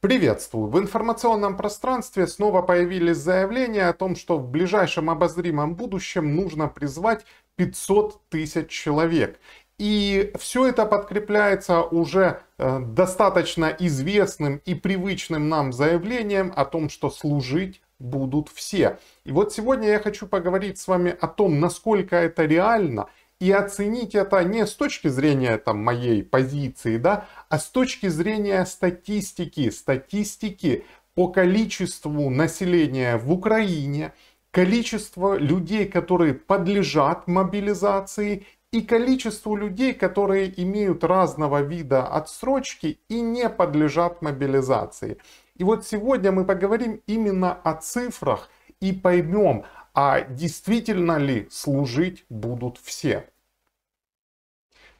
Приветствую! В информационном пространстве снова появились заявления о том, что в ближайшем обозримом будущем нужно призвать 500 тысяч человек. И все это подкрепляется уже э, достаточно известным и привычным нам заявлением о том, что служить будут все. И вот сегодня я хочу поговорить с вами о том, насколько это реально и оценить это не с точки зрения там, моей позиции, да, а с точки зрения статистики, статистики по количеству населения в Украине, количество людей, которые подлежат мобилизации и количество людей, которые имеют разного вида отсрочки и не подлежат мобилизации. И вот сегодня мы поговорим именно о цифрах и поймем, а действительно ли служить будут все.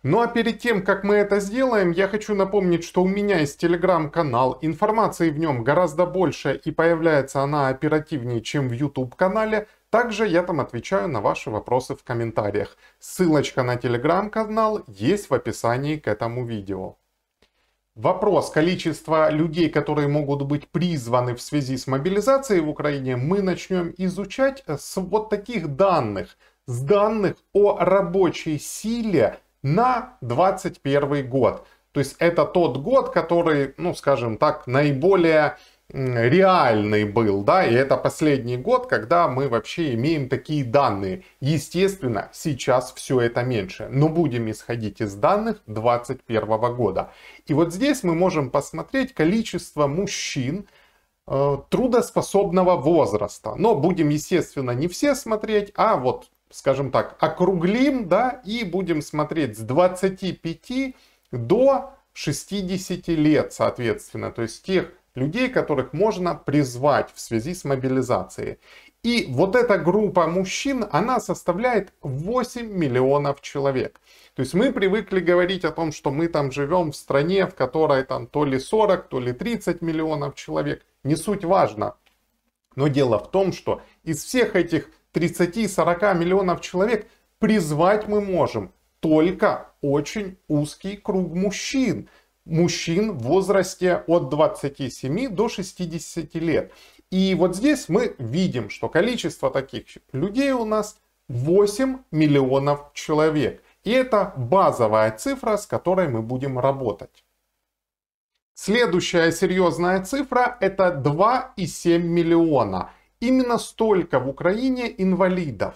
Ну а перед тем, как мы это сделаем, я хочу напомнить, что у меня есть телеграм-канал, информации в нем гораздо больше и появляется она оперативнее, чем в YouTube канале. Также я там отвечаю на ваши вопросы в комментариях. Ссылочка на телеграм-канал есть в описании к этому видео. Вопрос количества людей, которые могут быть призваны в связи с мобилизацией в Украине, мы начнем изучать с вот таких данных. С данных о рабочей силе на 2021 год. То есть это тот год, который, ну скажем так, наиболее реальный был, да, и это последний год, когда мы вообще имеем такие данные. Естественно, сейчас все это меньше, но будем исходить из данных 2021 года. И вот здесь мы можем посмотреть количество мужчин э, трудоспособного возраста. Но будем, естественно, не все смотреть, а вот, скажем так, округлим, да, и будем смотреть с 25 до 60 лет, соответственно. То есть тех людей, которых можно призвать в связи с мобилизацией. И вот эта группа мужчин, она составляет 8 миллионов человек. То есть мы привыкли говорить о том, что мы там живем в стране, в которой там то ли 40, то ли 30 миллионов человек. Не суть важно. Но дело в том, что из всех этих 30-40 миллионов человек призвать мы можем только очень узкий круг мужчин мужчин в возрасте от 27 до 60 лет. И вот здесь мы видим, что количество таких людей у нас 8 миллионов человек. И это базовая цифра, с которой мы будем работать. Следующая серьезная цифра это 2,7 миллиона. Именно столько в Украине инвалидов.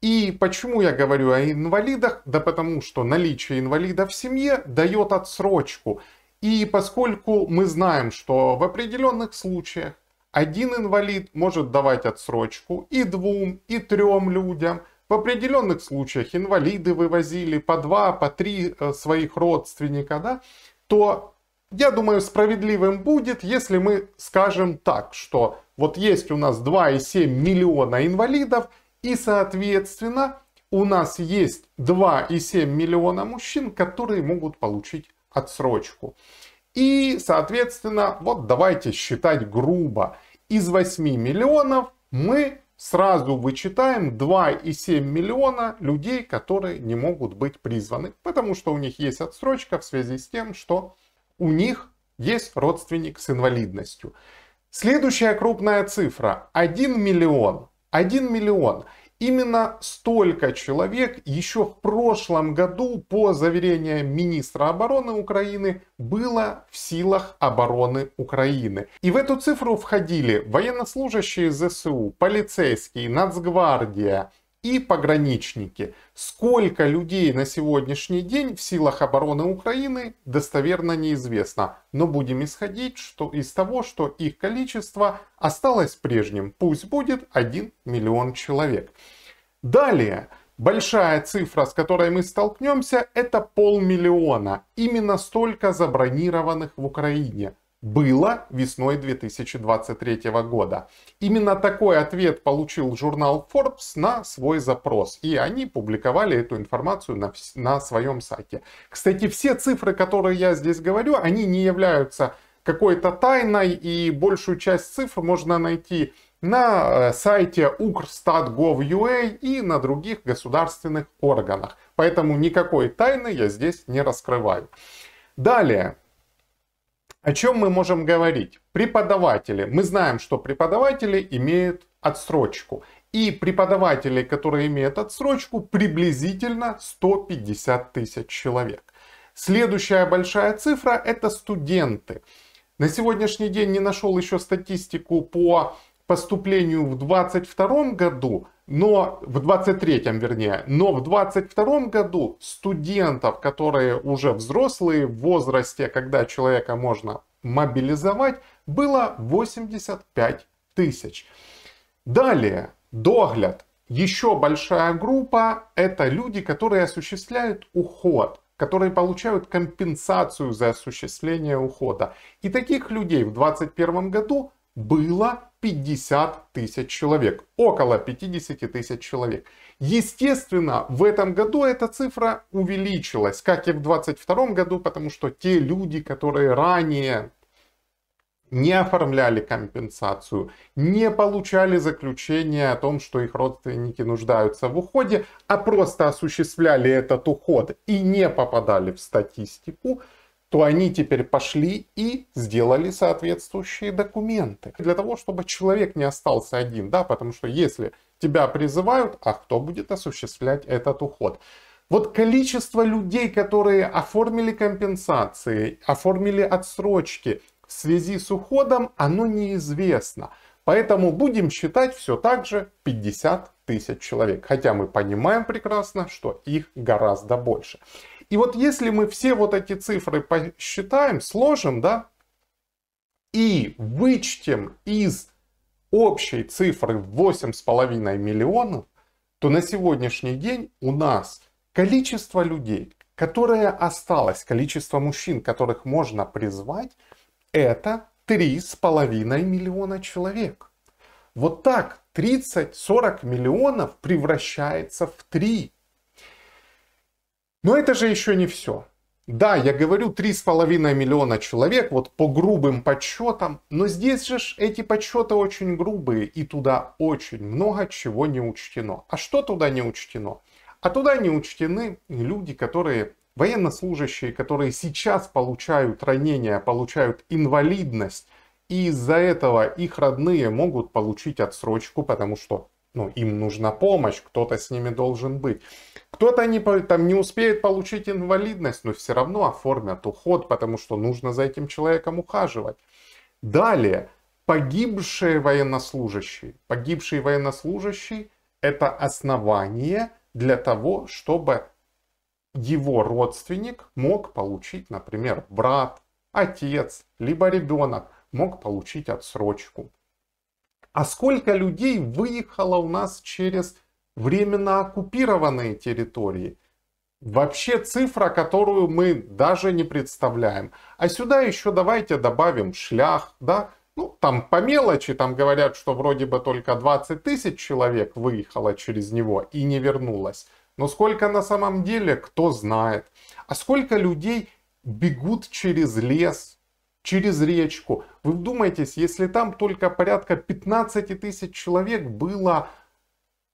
И почему я говорю о инвалидах? Да потому что наличие инвалида в семье дает отсрочку. И поскольку мы знаем, что в определенных случаях один инвалид может давать отсрочку и двум, и трем людям, в определенных случаях инвалиды вывозили по два, по три э, своих родственника, да, то я думаю, справедливым будет, если мы скажем так, что вот есть у нас 2,7 миллиона инвалидов, и, соответственно, у нас есть 2,7 миллиона мужчин, которые могут получить отсрочку. И, соответственно, вот давайте считать грубо. Из 8 миллионов мы сразу вычитаем 2,7 миллиона людей, которые не могут быть призваны, потому что у них есть отсрочка в связи с тем, что у них есть родственник с инвалидностью. Следующая крупная цифра 1 миллион. 1 миллион. Именно столько человек еще в прошлом году, по заверениям министра обороны Украины, было в силах обороны Украины. И в эту цифру входили военнослужащие ЗСУ, полицейские, Нацгвардия, и пограничники. Сколько людей на сегодняшний день в силах обороны Украины достоверно неизвестно. Но будем исходить что, из того, что их количество осталось прежним. Пусть будет 1 миллион человек. Далее. Большая цифра, с которой мы столкнемся, это полмиллиона. Именно столько забронированных в Украине было весной 2023 года. Именно такой ответ получил журнал Forbes на свой запрос. И они публиковали эту информацию на, на своем сайте. Кстати, все цифры, которые я здесь говорю, они не являются какой-то тайной. И большую часть цифр можно найти на э, сайте ukrstat.gov.ua и на других государственных органах. Поэтому никакой тайны я здесь не раскрываю. Далее, О чем мы можем говорить? Преподаватели. Мы знаем, что преподаватели имеют отсрочку. И преподаватели, которые имеют отсрочку, приблизительно 150 тысяч человек. Следующая большая цифра это студенты. На сегодняшний день не нашел еще статистику по поступлению в 2022 году, но в 23 вернее, но в 22 году студентов, которые уже взрослые в возрасте, когда человека можно мобилизовать, было 85 тысяч. Далее, догляд. Еще большая группа – это люди, которые осуществляют уход которые получают компенсацию за осуществление ухода. И таких людей в 2021 году было 50 тысяч человек, около 50 тысяч человек. Естественно, в этом году эта цифра увеличилась, как и в 2022 году, потому что те люди, которые ранее не оформляли компенсацию, не получали заключение о том, что их родственники нуждаются в уходе, а просто осуществляли этот уход и не попадали в статистику, то они теперь пошли и сделали соответствующие документы. Для того, чтобы человек не остался один, да, потому что если тебя призывают, а кто будет осуществлять этот уход? Вот количество людей, которые оформили компенсации, оформили отсрочки, в связи с уходом, оно неизвестно. Поэтому будем считать все так же 50 тысяч человек. Хотя мы понимаем прекрасно, что их гораздо больше. И вот если мы все вот эти цифры посчитаем, сложим, да, и вычтем из общей цифры 8,5 миллионов, то на сегодняшний день у нас количество людей, которое осталось, количество мужчин, которых можно призвать, это 3,5 миллиона человек. Вот так 30-40 миллионов превращается в 3. Но это же еще не все. Да, я говорю 3,5 миллиона человек, вот по грубым подсчетам, но здесь же эти подсчеты очень грубые, и туда очень много чего не учтено. А что туда не учтено? А туда не учтены люди, которые военнослужащие, которые сейчас получают ранения, получают инвалидность, и из-за этого их родные могут получить отсрочку, потому что ну, им нужна помощь, кто-то с ними должен быть. Кто-то не, там, не успеет получить инвалидность, но все равно оформят уход, потому что нужно за этим человеком ухаживать. Далее, погибшие военнослужащие. Погибшие военнослужащие – это основание для того, чтобы его родственник мог получить, например, брат, отец, либо ребенок мог получить отсрочку. А сколько людей выехало у нас через временно оккупированные территории? Вообще цифра, которую мы даже не представляем. А сюда еще давайте добавим шлях, да, ну, там по мелочи, там говорят, что вроде бы только 20 тысяч человек выехало через него и не вернулось. Но сколько на самом деле, кто знает. А сколько людей бегут через лес, через речку. Вы вдумайтесь, если там только порядка 15 тысяч человек было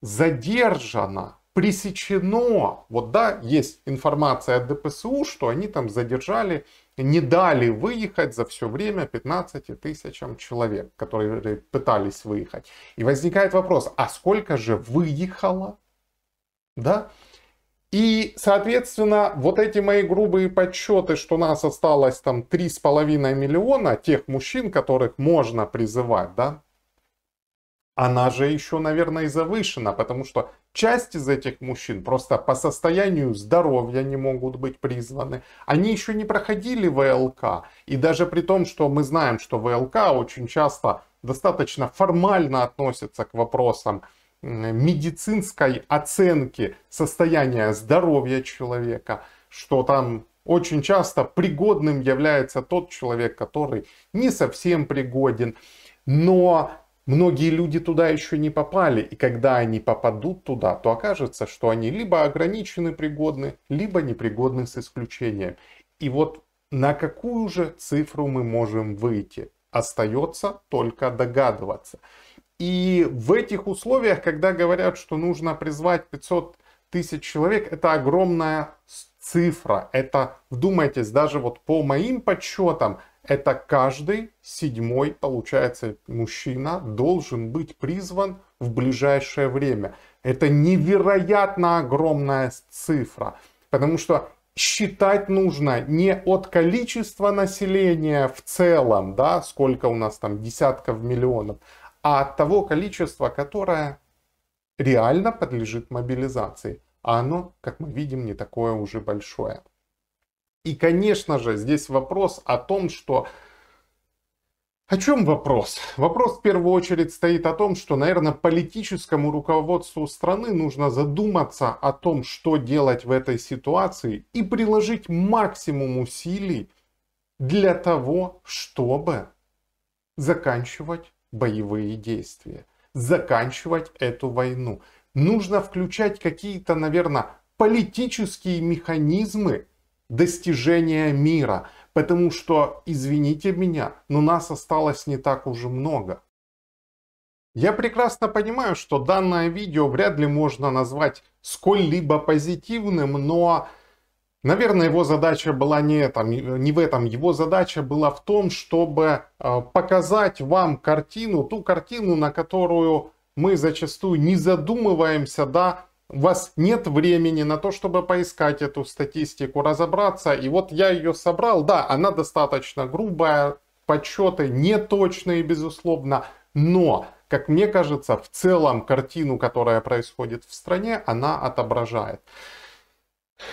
задержано, пресечено. Вот да, есть информация от ДПСУ, что они там задержали, не дали выехать за все время 15 тысячам человек, которые пытались выехать. И возникает вопрос, а сколько же выехало? да? И, соответственно, вот эти мои грубые подсчеты, что нас осталось там 3,5 миллиона тех мужчин, которых можно призывать, да, она же еще, наверное, и завышена, потому что часть из этих мужчин просто по состоянию здоровья не могут быть призваны. Они еще не проходили ВЛК. И даже при том, что мы знаем, что ВЛК очень часто достаточно формально относится к вопросам медицинской оценки состояния здоровья человека, что там очень часто пригодным является тот человек, который не совсем пригоден. Но многие люди туда еще не попали, и когда они попадут туда, то окажется, что они либо ограничены пригодны, либо непригодны с исключением. И вот на какую же цифру мы можем выйти? Остается только догадываться. И в этих условиях, когда говорят, что нужно призвать 500 тысяч человек, это огромная цифра. Это, вдумайтесь, даже вот по моим подсчетам, это каждый седьмой, получается, мужчина должен быть призван в ближайшее время. Это невероятно огромная цифра, потому что считать нужно не от количества населения в целом, да, сколько у нас там десятков миллионов, а от того количества, которое реально подлежит мобилизации. А оно, как мы видим, не такое уже большое. И, конечно же, здесь вопрос о том, что... О чем вопрос? Вопрос в первую очередь стоит о том, что, наверное, политическому руководству страны нужно задуматься о том, что делать в этой ситуации и приложить максимум усилий для того, чтобы заканчивать боевые действия, заканчивать эту войну. Нужно включать какие-то, наверное, политические механизмы, достижения мира. Потому что, извините меня, но нас осталось не так уже много. Я прекрасно понимаю, что данное видео вряд ли можно назвать сколь-либо позитивным, но, наверное, его задача была не, этом, не в этом. Его задача была в том, чтобы э, показать вам картину, ту картину, на которую мы зачастую не задумываемся, да, у вас нет времени на то, чтобы поискать эту статистику, разобраться. И вот я ее собрал. Да, она достаточно грубая, подсчеты неточные, безусловно. Но, как мне кажется, в целом картину, которая происходит в стране, она отображает.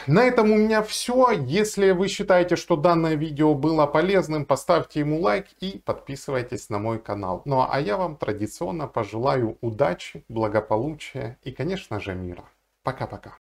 На этом у меня все. Если вы считаете, что данное видео было полезным, поставьте ему лайк и подписывайтесь на мой канал. Ну а я вам традиционно пожелаю удачи, благополучия и, конечно же, мира. Пока-пока.